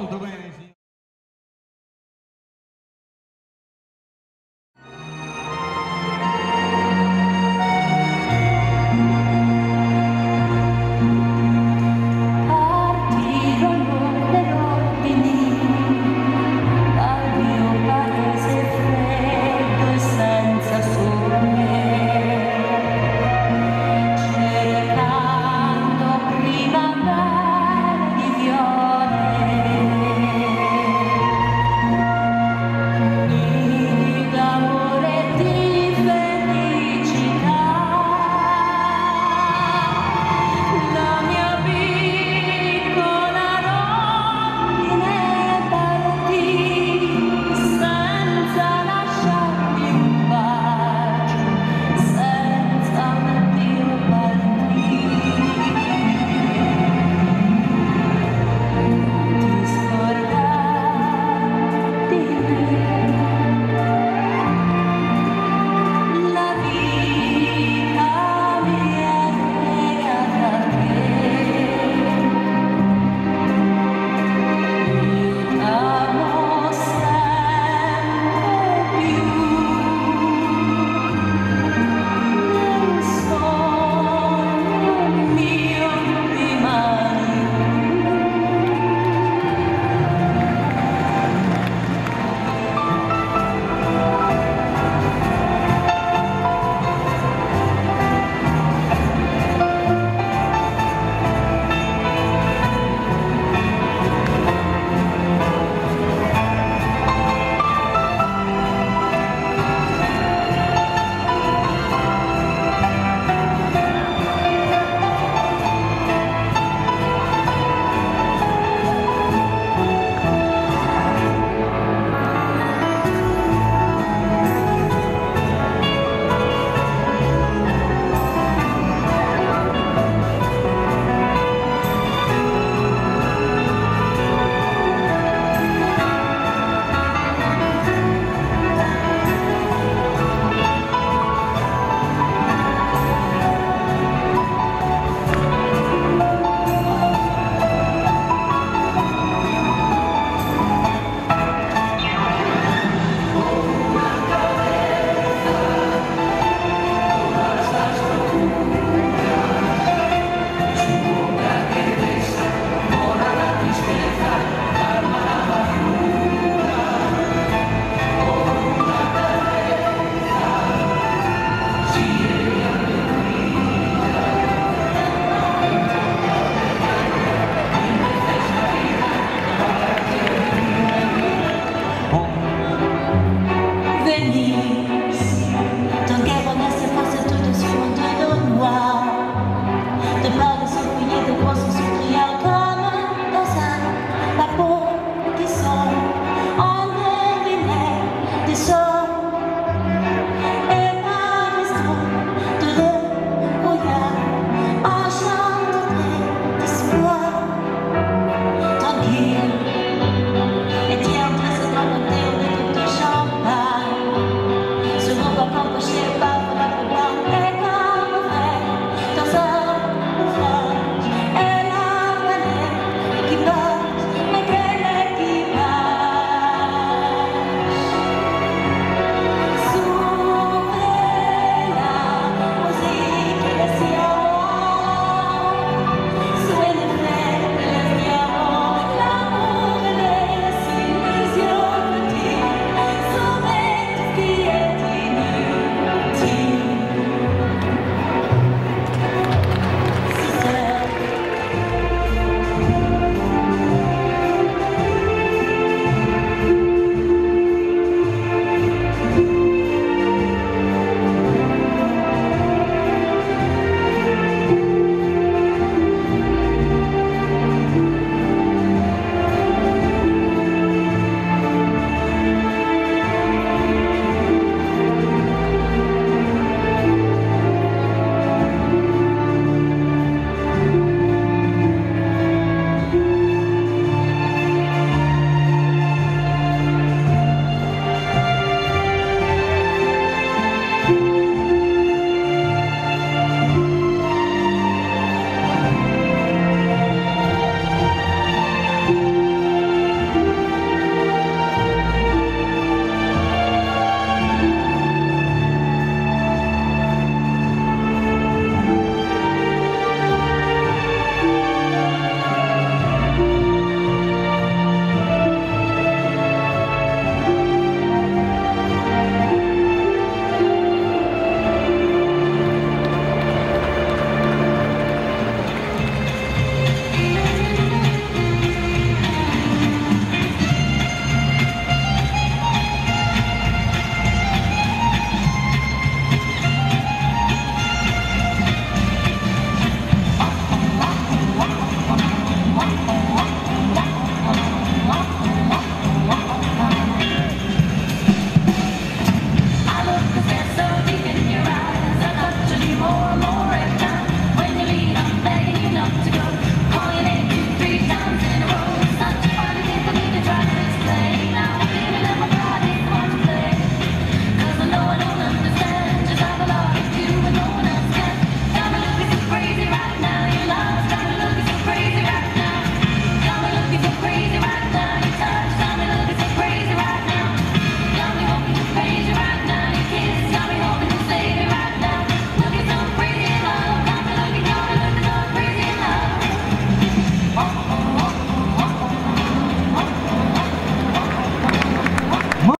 all the way.